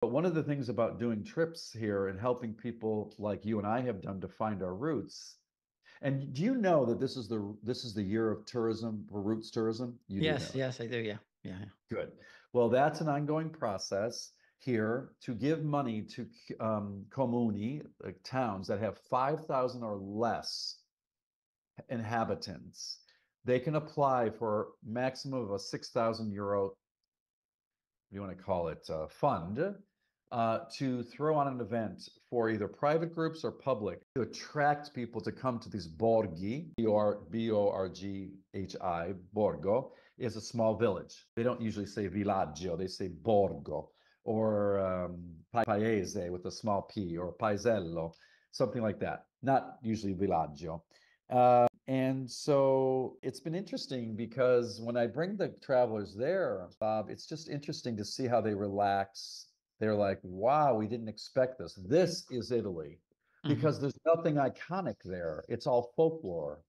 But one of the things about doing trips here and helping people like you and I have done to find our roots. And do you know that this is the this is the year of tourism, for roots tourism? You Yes, know. yes, I do. Yeah, yeah. yeah. Good. Well, that's an ongoing process here to give money to um, comuni, like towns that have 5,000 or less inhabitants. They can apply for maximum of a 6,000 euro, you want to call it, uh, fund uh, to throw on an event for either private groups or public to attract people to come to these borghi, B-O-R- B-O-R-G-H-I, Borgo, is a small village. They don't usually say villaggio, they say borgo or um, paese with a small p or paesello, something like that. Not usually villaggio. Uh, and so it's been interesting because when I bring the travelers there, Bob, it's just interesting to see how they relax. They're like, wow, we didn't expect this. This is Italy because there's nothing iconic there. It's all folklore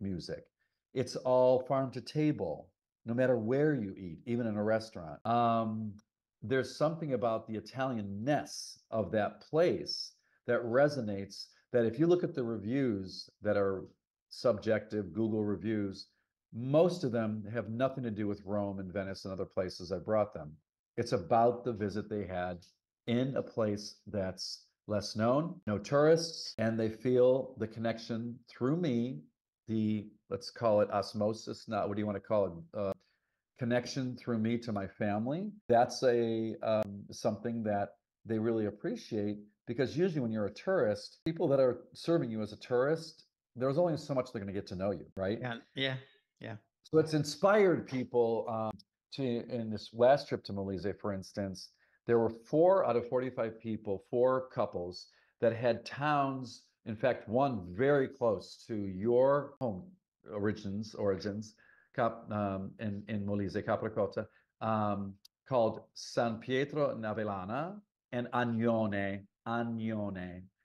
music. It's all farm to table, no matter where you eat, even in a restaurant. Um, there's something about the Italian ness of that place that resonates. That if you look at the reviews that are subjective Google reviews, most of them have nothing to do with Rome and Venice and other places I brought them. It's about the visit they had in a place that's less known, no tourists, and they feel the connection through me, the, let's call it osmosis, not, what do you want to call it? Uh, connection through me to my family. That's a, um, something that they really appreciate because usually when you're a tourist, people that are serving you as a tourist, there's only so much they're going to get to know you, right? Yeah, yeah, yeah. So it's inspired people um, to, in this last trip to Molise, for instance, there were four out of 45 people, four couples that had towns, in fact, one very close to your home origins, origins, Cap, um, in, in Molise, Capracotta, um, called San Pietro Avellana and Agnone, Agnone.